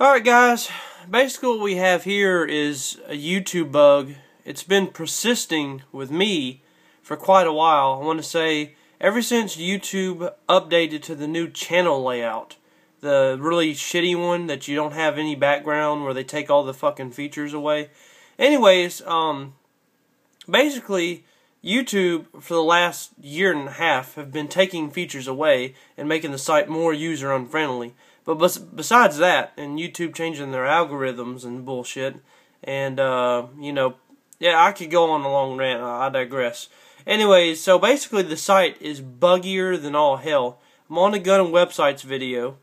Alright guys, basically what we have here is a YouTube bug. It's been persisting with me for quite a while. I want to say ever since YouTube updated to the new channel layout. The really shitty one that you don't have any background where they take all the fucking features away. Anyways, um, basically YouTube for the last year and a half have been taking features away and making the site more user unfriendly. But besides that, and YouTube changing their algorithms and bullshit, and, uh, you know, yeah, I could go on a long rant. I digress. Anyways, so basically the site is buggier than all hell. I'm on the Gun and Websites video,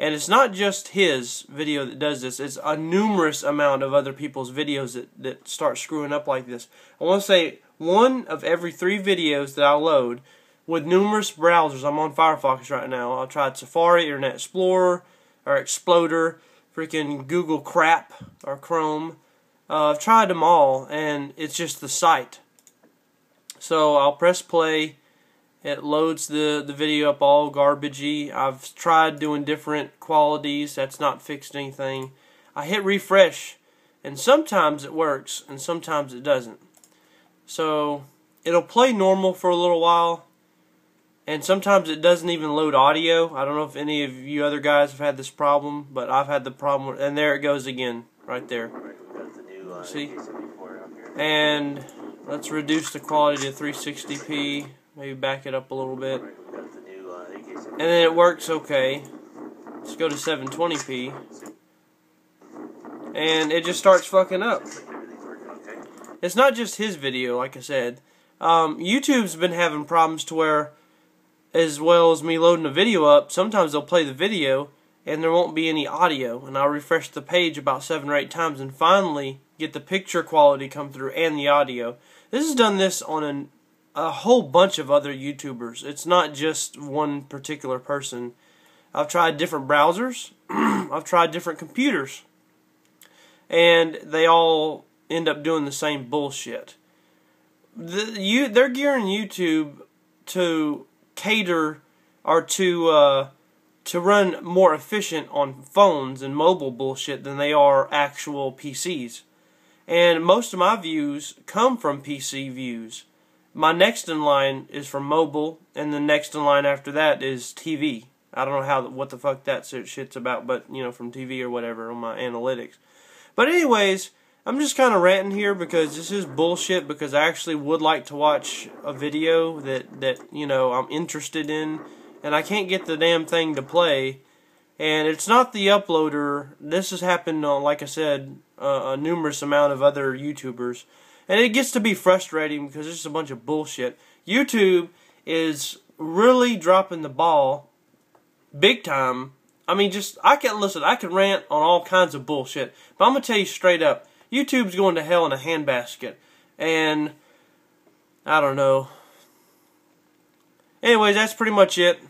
and it's not just his video that does this. It's a numerous amount of other people's videos that, that start screwing up like this. I want to say one of every three videos that I load with numerous browsers. I'm on Firefox right now. I tried Safari, Internet Explorer, or Exploder, freaking Google crap, or Chrome. Uh, I've tried them all, and it's just the site. So I'll press play. It loads the, the video up all garbagey. I've tried doing different qualities. That's not fixed anything. I hit refresh, and sometimes it works, and sometimes it doesn't. So it'll play normal for a little while, and sometimes it doesn't even load audio. I don't know if any of you other guys have had this problem, but I've had the problem. And there it goes again, right there. See? And let's reduce the quality to 360p. Maybe back it up a little bit. And then it works okay. Let's go to 720p. And it just starts fucking up. It's not just his video, like I said. Um, YouTube's been having problems to where as well as me loading a video up, sometimes they'll play the video and there won't be any audio and I'll refresh the page about seven or eight times and finally get the picture quality come through and the audio. This has done this on an, a whole bunch of other YouTubers. It's not just one particular person. I've tried different browsers. I've tried different computers. And they all end up doing the same bullshit. The, you, they're gearing YouTube to cater or to uh, to run more efficient on phones and mobile bullshit than they are actual PCs. And most of my views come from PC views. My next in line is from mobile, and the next in line after that is TV. I don't know how what the fuck that shit's about, but you know from TV or whatever on my analytics. But anyways, I'm just kind of ranting here because this is bullshit because I actually would like to watch a video that, that, you know, I'm interested in and I can't get the damn thing to play. And it's not the uploader. This has happened on, like I said, uh, a numerous amount of other YouTubers. And it gets to be frustrating because it's just a bunch of bullshit. YouTube is really dropping the ball big time. I mean, just, I can, listen, I can rant on all kinds of bullshit. But I'm going to tell you straight up, YouTube's going to hell in a handbasket. And I don't know. Anyways, that's pretty much it.